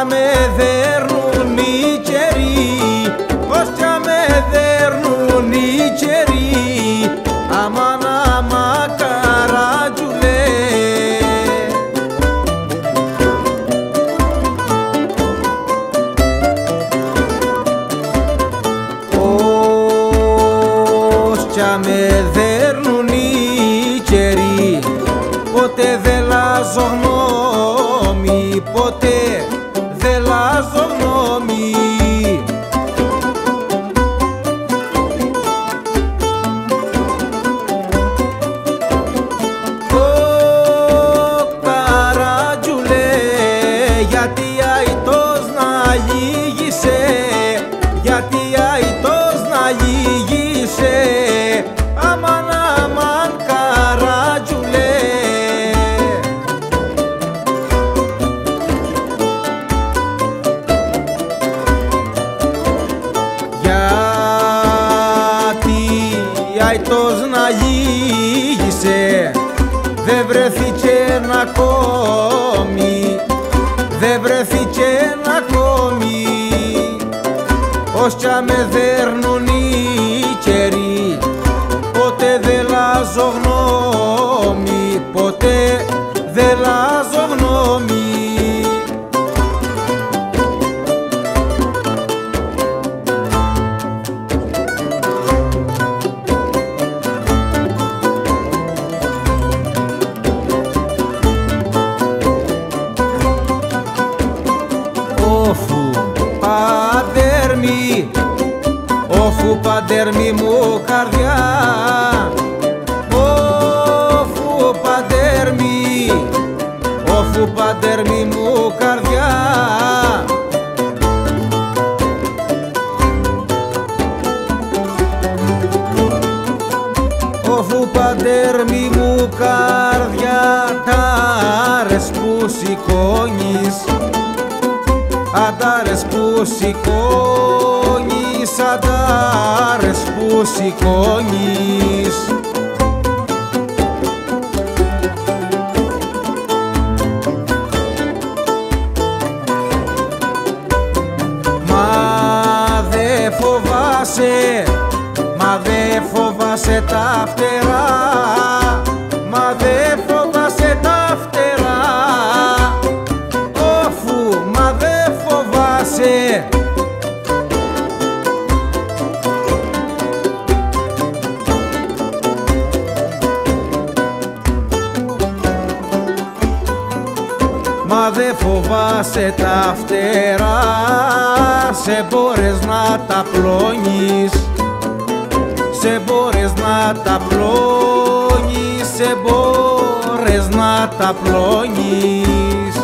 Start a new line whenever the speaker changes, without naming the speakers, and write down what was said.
κι με δέρνουν οι καιροί, πως κι με δέρνουν οι καιροί, αμάν αμά καρατζουλέ. Πως κι με δέρνουν οι καιροί, ποτέ δεν λάζω αητός να λύγησε δεν βρέθηκε ένα ακόμη δεν βρέθηκε ένα ακόμη ως κι με δέρνουν οι καιροί παντέρμι, όφου παντέρμι μου καρδιά. Όφου παντέρμι, όφου παντέρμι μου καρδιά. Όφου παντέρμι μου καρδιά. Τάρες που σηκώνεις Αντάρες που σηκώνεις, αντάρες που σηκώνεις. Μα δε φοβάσαι, μα δε φοβάσαι τα φτερά φοβάσαι Μα δε φοβάσαι τα φτερά Σε μπόρες να τα πλώνεις. Σε μπόρες να τα πλώνεις Σε μπόρες να τα πλώνεις